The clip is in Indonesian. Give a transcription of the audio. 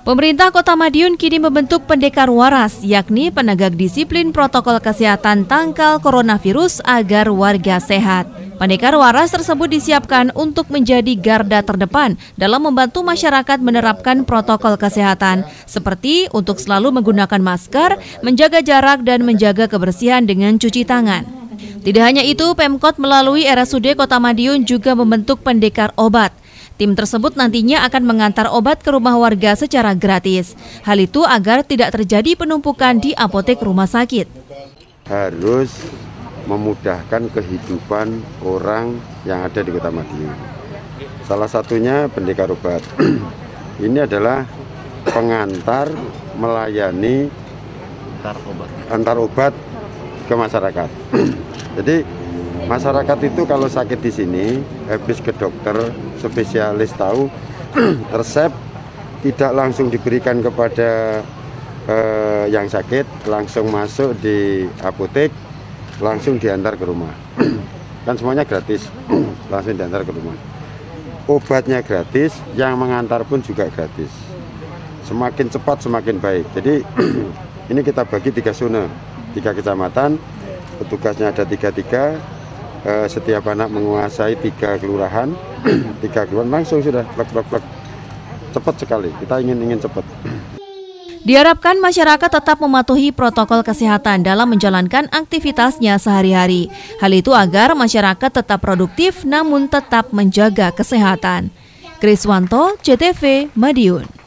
Pemerintah Kota Madiun kini membentuk pendekar waras, yakni penegak disiplin protokol kesehatan tangkal coronavirus agar warga sehat. Pendekar waras tersebut disiapkan untuk menjadi garda terdepan dalam membantu masyarakat menerapkan protokol kesehatan, seperti untuk selalu menggunakan masker, menjaga jarak, dan menjaga kebersihan dengan cuci tangan. Tidak hanya itu, Pemkot melalui RSUD Kota Madiun juga membentuk pendekar obat Tim tersebut nantinya akan mengantar obat ke rumah warga secara gratis. Hal itu agar tidak terjadi penumpukan di apotek rumah sakit. Harus memudahkan kehidupan orang yang ada di Kota Madiun. Salah satunya pendekar obat. Ini adalah pengantar melayani antar obat, antar obat ke masyarakat. Jadi masyarakat itu kalau sakit di sini habis ke dokter spesialis tahu resep tidak langsung diberikan kepada eh, yang sakit langsung masuk di apotek langsung diantar ke rumah. Kan semuanya gratis langsung diantar ke rumah. Obatnya gratis yang mengantar pun juga gratis. Semakin cepat semakin baik. Jadi ini kita bagi tiga zona tiga kecamatan. Petugasnya ada tiga-tiga eh, setiap anak menguasai tiga kelurahan, tiga kelurahan langsung sudah plek plek plek. Cepat sekali, kita ingin ingin cepat. Diharapkan masyarakat tetap mematuhi protokol kesehatan dalam menjalankan aktivitasnya sehari-hari. Hal itu agar masyarakat tetap produktif namun tetap menjaga kesehatan. Kriswanto, CTV, Madiun.